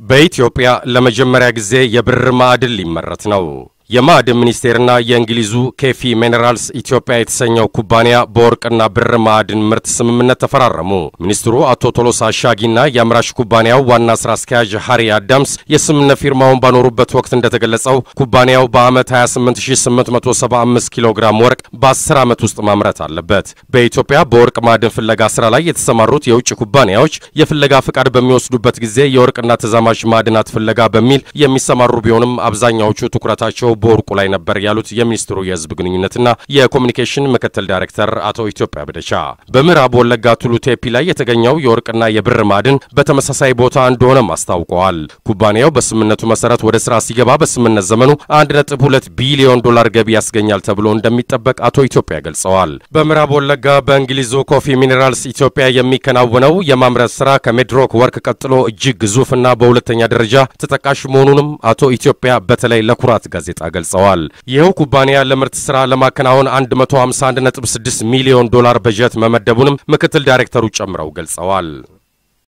በኢትዮጵያ ለመጀመሪያ ጊዜ የብር ማዕድን ሊመረት ነው። የማዕድን ሚኒስቴርና የእንግሊዙ ኬፊ ሚኔራልስ ኢትዮጵያ የተሰኘው ኩባንያ በወርቅና ብር ማዕድን ምርት ስምምነት ተፈራረሙ። ሚኒስትሩ አቶ ቶሎሳ አሻጊና የአምራች ኩባንያው ዋና ስራ አስኪያጅ ሃሪ አዳምስ የስምምነት ፊርማውን ባኖሩበት ወቅት እንደተገለጸው ኩባንያው በዓመት 28875 ኪሎ ግራም ወርቅ በ10 ዓመት ውስጥ ማምረት አለበት። በኢትዮጵያ በወርቅ ማዕድን ፍለጋ ስራ ላይ የተሰማሩት የውጭ ኩባንያዎች የፍለጋ ፍቃድ በሚወስዱበት ጊዜ የወርቅና ተዛማጅ ማዕድናት ፍለጋ በሚል የሚሰማሩ ቢሆንም አብዛኛዎቹ ትኩረታቸው በወርቁ ላይ ነበር ያሉት የሚኒስትሩ የሕዝብ ግንኙነትና የኮሚኒኬሽን ምክትል ዳይሬክተር አቶ ኢትዮጵያ በደቻ በምዕራብ ወለጋ ቱሉ ቴፒ ላይ የተገኘው የወርቅና የብር ማዕድን በተመሳሳይ ቦታ እንደሆነም አስታውቀዋል። ኩባንያው በስምምነቱ መሰረት ወደ ስራ ሲገባ በስምምነት ዘመኑ 1.2 ቢሊዮን ዶላር ገቢ ያስገኛል ተብሎ እንደሚጠበቅ አቶ ኢትዮጵያ ገልጸዋል። በምዕራብ ወለጋ በእንግሊዙ ከፊ ሚኔራልስ ኢትዮጵያ የሚከናወነው የማምረት ስራ ከሜድሮክ ወርቅ ቀጥሎ እጅግ ግዙፍና በሁለተኛ ደረጃ ተጠቃሽ መሆኑንም አቶ ኢትዮጵያ በተለይ ለኩራት ጋዜጣ ገልጸዋል። ይኸው ኩባንያ ለምርት ስራ ለማከናወን 151.6 ሚሊዮን ዶላር በጀት መመደቡንም ምክትል ዳይሬክተሩ ጨምረው ገልጸዋል።